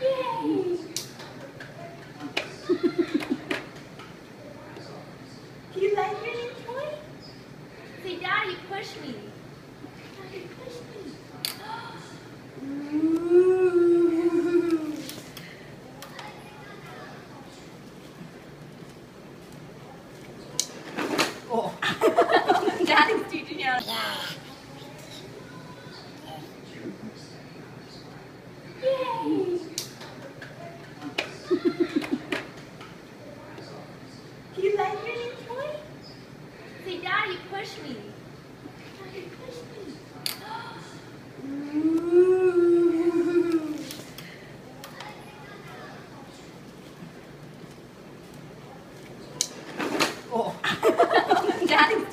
Yay! Do you your new toy? Say, Daddy, push me. Daddy, push me. Oh. Say, Daddy, push me. oh. Daddy.